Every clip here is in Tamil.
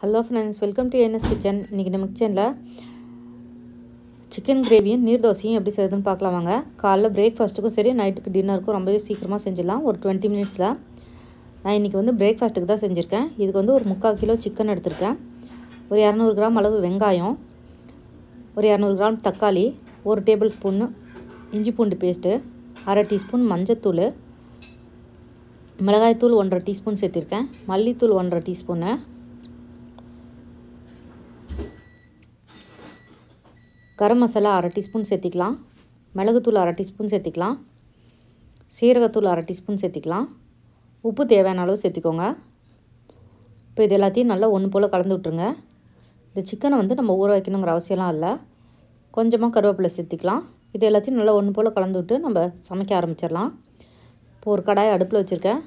Hello friends welcome to NS kitchen இன்றைக்கி நம்ம கிச்சனில் சிக்கன் கிரேவியும் நீர் தோசையும் எப்படி செய்யுதுன்னு பார்க்கலாம் வாங்க. காலைல பிரேக்ஃபாஸ்ட்டுக்கும் சரி நைட்டுக்கு டின்னருக்கும் ரொம்பவே சீக்கிரமாக செஞ்சிடலாம். ஒரு டுவெண்ட்டி மினிட்ஸில் நான் இன்றைக்கி வந்து பிரேக்ஃபாஸ்ட்டுக்கு தான் செஞ்சுருக்கேன். இதுக்கு வந்து ஒரு முக்கால் கிலோ சிக்கன் எடுத்திருக்கேன். ஒரு இரநூறு கிராம் அளவு வெங்காயம் ஒரு இரநூறு கிராம் தக்காளி ஒரு டேபிள் ஸ்பூன் இஞ்சி பூண்டு பேஸ்ட்டு அரை டீஸ்பூன் மஞ்சத்தூள் மிளகாய்த்தூள் ஒன்றரை டீஸ்பூன் சேர்த்திருக்கேன். மல்லித்தூள் ஒன்றரை டீஸ்பூனு கரம் மசாலா அரை டீஸ்பூன் சேர்த்திக்கலாம். மிளகுத்தூள் அரை டீஸ்பூன் சேர்த்திக்கலாம். சீரகத்தூள் அரை டீஸ்பூன் சேர்த்திக்கலாம். உப்பு தேவையான அளவு சேர்த்திக்கோங்க. இப்போ இது எல்லாத்தையும் நல்லா ஒன்று போல் கலந்து விட்ருங்க இந்த சிக்கனை வந்து நம்ம ஊற வைக்கணுங்கிற அவசியம்லாம் இல்லை. கொஞ்சமாக கருவேப்பிலை சேர்த்திக்கலாம். இது எல்லாத்தையும் நல்லா ஒன்று போல் கலந்து விட்டு நம்ம சமைக்க ஆரம்பிச்சிடலாம். இப்போ ஒரு கடாயை அடுப்பில் வச்சுருக்கேன்.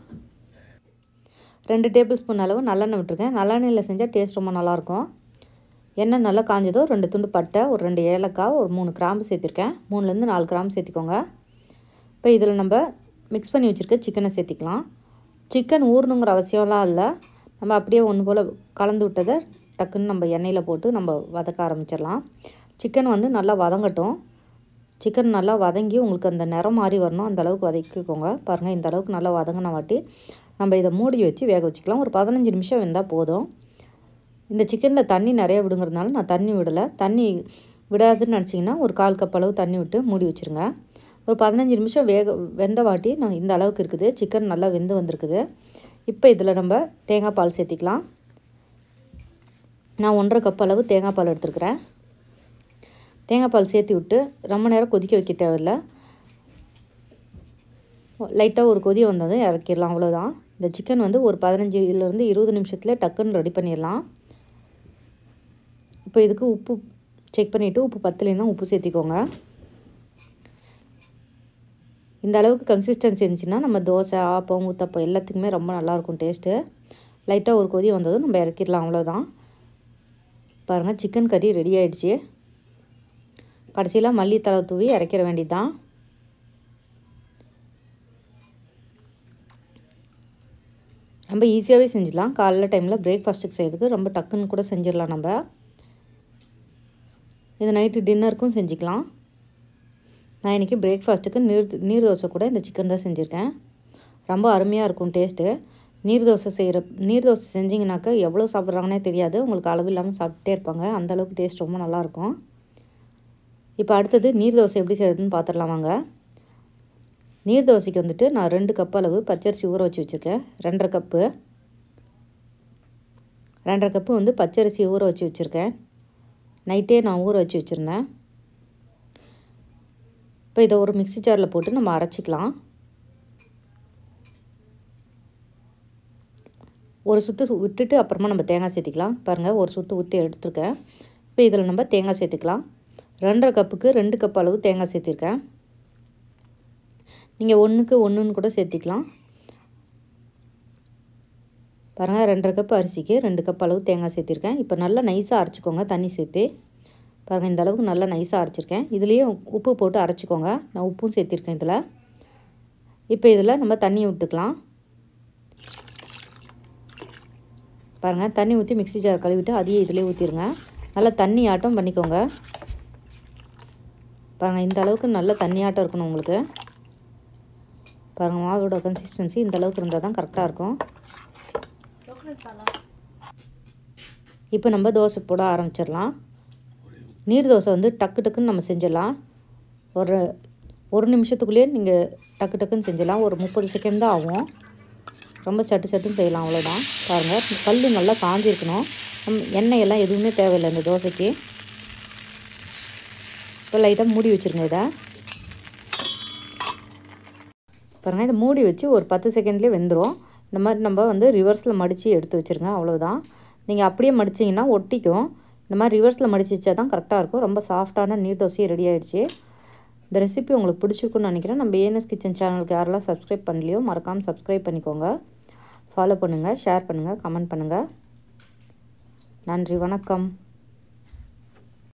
ரெண்டு டேபிள் ஸ்பூன் அளவு நல்லெண்ணெய் விட்டுருக்கேன். நல்லெண்ணெயில் செஞ்சால் டேஸ்ட் ரொம்ப நல்லாயிருக்கும். எண்ணெய் நல்லா காஞ்சதோ ரெண்டு துண்டு பட்டை ஒரு ரெண்டு ஏலக்காய் ஒரு மூணு கிராம்பு சேர்த்துருக்கேன். மூணுலேருந்து நாலு கிராம்பு சேர்த்திக்கோங்க. இப்போ இதில் நம்ம மிக்ஸ் பண்ணி வச்சுருக்க சிக்கனை சேர்த்திக்கலாம். சிக்கன் ஊறணுங்கிற அவசியம்லாம் இல்லை. நம்ம அப்படியே ஒன்று போல் கலந்து விட்டதை டக்குன்னு நம்ம எண்ணெயில் போட்டு நம்ம வதக்க ஆரம்பிச்சிடலாம். சிக்கன் வந்து நல்லா வதங்கட்டும். சிக்கன் நல்லா வதங்கி உங்களுக்கு அந்த நிறம் மாறி வரணும். அந்த அளவுக்கு வதக்கிக்கோங்க. பாருங்கள் இந்த அளவுக்கு நல்லா வதங்கின வாட்டி நம்ம இதை மூடி வச்சு வேக வச்சுக்கலாம். ஒரு பதினஞ்சு நிமிஷம் வெந்தால் போதும். இந்த சிக்கனில் தண்ணி நிறைய விடுங்கிறதுனால நான் தண்ணி விடலை. தண்ணி விடாதுன்னு நினச்சிங்கன்னா ஒரு கால் கப் அளவு தண்ணி விட்டு மூடி வச்சுருங்க. ஒரு பதினஞ்சு நிமிஷம் வேக வெந்த வாட்டி நான் இந்த அளவுக்கு இருக்குது. சிக்கன் நல்லா வெந்து வந்திருக்குது. இப்போ இதில் நம்ம தேங்காய் பால் சேர்த்திக்கலாம். நான் ஒன்றரை கப் அளவு தேங்காய் பால் எடுத்துருக்குறேன். தேங்காய் பால் சேர்த்து விட்டு ரொம்ப நேரம் கொதிக்க வைக்க தேவையில்லை. லைட்டாக ஒரு கொதி வந்ததும் இறக்கிடலாம் அவ்வளோதான் இந்த சிக்கன் வந்து ஒரு பதினஞ்சுலேருந்து இருபது நிமிஷத்தில் டக்குன்னு ரெடி பண்ணிடலாம். இப்போ இதுக்கு உப்பு செக் பண்ணிவிட்டு உப்பு பத்துலேன்னா உப்பு சேர்த்திக்கோங்க. இந்த அளவுக்கு கன்சிஸ்டன்சி இருந்துச்சுன்னா நம்ம தோசை ஆப்பம் ஊத்தப்பம் எல்லாத்துக்குமே ரொம்ப நல்லாயிருக்கும் டேஸ்ட்டு லைட்டாக ஒரு கொதி வந்ததும் நம்ம இறக்கிடலாம் அவ்வளோதான் பாருங்கள் சிக்கன் கறி ரெடி ஆகிடுச்சி கடைசியில் மல்லித்தலை தூவி இறக்கிற வேண்டியது ரொம்ப ஈஸியாகவே செஞ்சிடலாம். காலைல டைமில் பிரேக்ஃபாஸ்ட்டுக்கு செய்கிறதுக்கு ரொம்ப டக்குன்னு கூட செஞ்சிடலாம் நம்ம. இது நைட்டு டின்னருக்கும் செஞ்சுக்கலாம். நான் இன்றைக்கி பிரேக்ஃபாஸ்ட்டுக்கு நீர் நீர் தோசை கூட இந்த சிக்கன் தான் செஞ்சுருக்கேன். ரொம்ப அருமையாக இருக்கும் டேஸ்ட்டு நீர் தோசை செய்கிற நீர் தோசை செஞ்சிங்கனாக்கா எவ்வளோ சாப்பிட்றாங்கன்னே தெரியாது. உங்களுக்கு அளவு இல்லாமல் சாப்பிட்டே இருப்பாங்க. அந்தளவுக்கு டேஸ்ட் ரொம்ப நல்லாயிருக்கும் இப்போ அடுத்தது நீர் தோசை எப்படி செய்கிறதுன்னு பார்த்துடலாம் வாங்க. நீர் தோசைக்கு வந்துட்டு நான் ரெண்டு கப் அளவு பச்சரிசி ஊற வச்சு வச்சுருக்கேன். ரெண்டரை கப்பு ரெண்டரை கப்பு வந்து பச்சரிசி ஊற வச்சு வச்சுருக்கேன். நைட்டே நான் ஊற வச்சு வச்சுருந்தேன். இப்போ இதை ஒரு மிக்சி ஜாரில் போட்டு நம்ம அரைச்சிக்கலாம். ஒரு சுற்று விட்டுட்டு அப்புறமா நம்ம தேங்காய் சேர்த்திக்கலாம். பாருங்கள் ஒரு சுற்று ஊற்றி எடுத்துருக்கேன். இப்போ இதில் நம்ம தேங்காய் சேர்த்துக்கலாம். ரெண்டரை கப்புக்கு ரெண்டு கப் அளவு தேங்காய் சேர்த்திருக்கேன். நீங்கள் ஒன்றுக்கு ஒன்றுன்னு கூட சேர்த்திக்கலாம். பாருங்கள் ரெண்டரை கப் அரிசிக்கு ரெண்டு கப் அளவு தேங்காய் சேர்த்திருக்கேன். இப்போ நல்லா நைஸாக அரைச்சிக்கோங்க தண்ணி சேர்த்து. பாருங்கள் இந்த அளவுக்கு நல்லா நைஸாக அரைச்சிருக்கேன். இதுலேயும் உப்பு போட்டு அரைச்சிக்கோங்க. நான் உப்பும் சேர்த்திருக்கேன் இதில். இப்போ இதில் நம்ம தண்ணி விட்டுக்கலாம் பாருங்கள் தண்ணி ஊற்றி மிக்ஸி ஜார் கழுவிட்டு அதையே இதிலே ஊற்றிடுங்க நல்லா தண்ணி ஆட்டம் பண்ணிக்கோங்க. பாருங்கள் இந்த அளவுக்கு நல்ல தண்ணி ஆட்டம் இருக்கணும் உங்களுக்கு. பாருங்கள் மாவோட கன்சிஸ்டன்சி இந்த அளவுக்கு இருந்தால் தான் கரெக்டாக இருக்கும். இப்போ நம்ம தோசை போட ஆரம்பிச்சிடலாம். நீர் தோசை வந்து டக்கு டக்குன்னு நம்ம செஞ்சிடலாம். ஒரு ஒரு நிமிஷத்துக்குள்ளேயே நீங்கள் டக்கு டக்குன்னு செஞ்சிடலாம். ஒரு முப்பது செகண்ட் தான் ஆகும். ரொம்ப சட்டு சட்டுன்னு செய்யலாம் அவ்வளோதான் பாருங்கள் கல் நல்லா காஞ்சிருக்கணும். எண்ணெய் எல்லாம் எதுவுமே தேவையில்லை இந்த தோசைக்கு. இப்போ லைட்டாக மூடி வச்சுருங்க இதை. பாருங்கள் இதை மூடி வச்சு ஒரு பத்து செகண்ட்லேயே வெந்துடும் இந்த மாதிரி நம்ம வந்து ரிவர்ஸில் மடித்து எடுத்து வச்சுருங்க அவ்வளோதான் நீங்கள் அப்படியே மடிச்சிங்கன்னா ஒட்டிக்கும். இந்த மாதிரி ரிவர்ஸில் மடித்து வச்சா தான் கரெக்டாக இருக்கும். ரொம்ப சாஃப்டான நீர் தோசையும் ரெடி ஆகிடுச்சு இந்த ரெசிபி உங்களுக்கு பிடிச்சிருக்குன்னு நினைக்கிறேன். நம்ம ஏஎன்எஸ் கிச்சன் சேனலுக்கு யாரெல்லாம் சப்ஸ்கிரைப் பண்ணலையோ மறக்காமல் சப்ஸ்கிரைப் பண்ணிக்கோங்க. ஃபாலோ பண்ணுங்கள் ஷேர் பண்ணுங்கள் கமெண்ட் பண்ணுங்கள் நன்றி வணக்கம்.